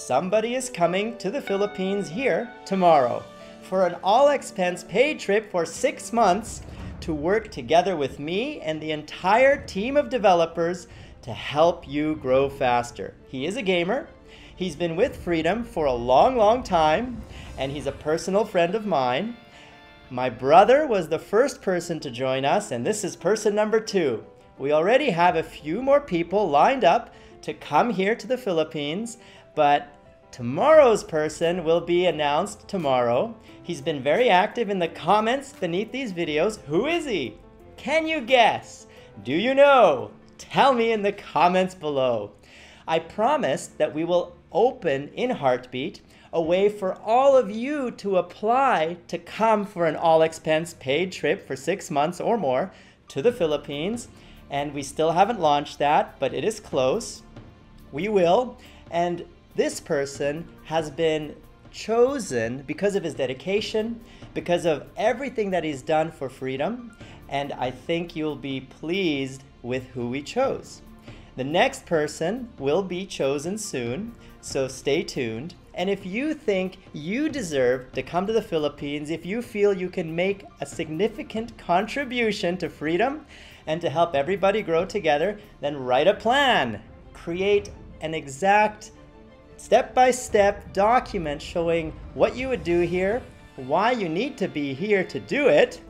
somebody is coming to the Philippines here tomorrow for an all expense paid trip for six months to work together with me and the entire team of developers to help you grow faster. He is a gamer. He's been with Freedom for a long, long time, and he's a personal friend of mine. My brother was the first person to join us, and this is person number two. We already have a few more people lined up to come here to the Philippines, but tomorrow's person will be announced tomorrow. He's been very active in the comments beneath these videos. Who is he? Can you guess? Do you know? Tell me in the comments below. I promised that we will open in Heartbeat a way for all of you to apply to come for an all expense paid trip for six months or more to the Philippines. And we still haven't launched that, but it is close. We will. And this person has been chosen because of his dedication, because of everything that he's done for freedom. And I think you'll be pleased with who we chose. The next person will be chosen soon, so stay tuned. And if you think you deserve to come to the Philippines, if you feel you can make a significant contribution to freedom and to help everybody grow together, then write a plan. Create an exact step by step document showing what you would do here, why you need to be here to do it,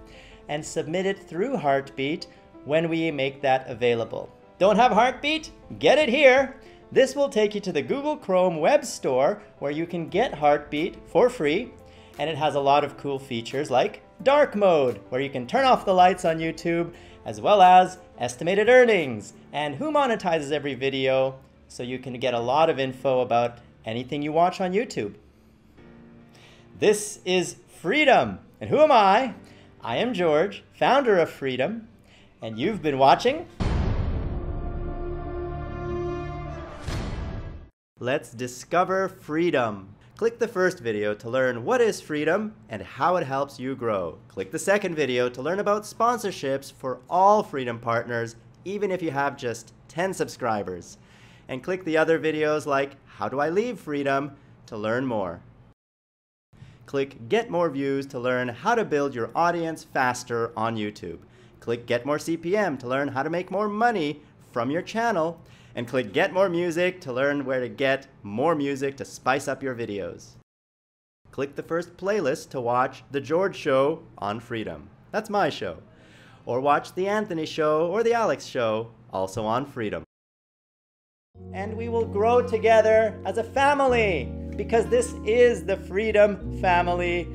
and submit it through Heartbeat when we make that available. Don't have Heartbeat? Get it here! This will take you to the Google Chrome web store where you can get Heartbeat for free, and it has a lot of cool features like dark mode, where you can turn off the lights on YouTube, as well as estimated earnings, and who monetizes every video, so you can get a lot of info about anything you watch on YouTube. This is Freedom, and who am I? I am George, founder of Freedom, and you've been watching Let's discover freedom. Click the first video to learn what is freedom and how it helps you grow. Click the second video to learn about sponsorships for all Freedom partners, even if you have just 10 subscribers. And click the other videos like How Do I Leave Freedom to learn more. Click Get More Views to learn how to build your audience faster on YouTube. Click Get More CPM to learn how to make more money from your channel and click Get More Music to learn where to get more music to spice up your videos. Click the first playlist to watch The George Show on Freedom. That's my show. Or watch The Anthony Show or The Alex Show, also on Freedom. And we will grow together as a family because this is the Freedom family.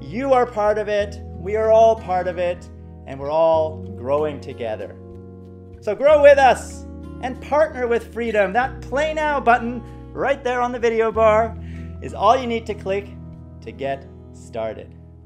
You are part of it, we are all part of it, and we're all growing together. So grow with us! and partner with Freedom. That Play Now button right there on the video bar is all you need to click to get started.